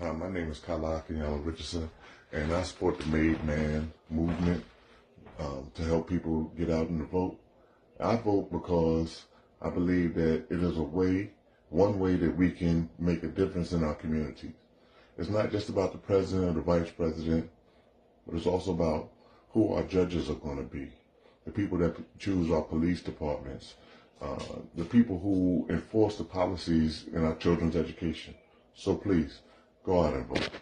My name is Kala Richardson, and I support the Made Man movement um, to help people get out and vote. I vote because I believe that it is a way, one way that we can make a difference in our communities. It's not just about the president or the vice president, but it's also about who our judges are going to be, the people that choose our police departments, uh, the people who enforce the policies in our children's education. So please, vote.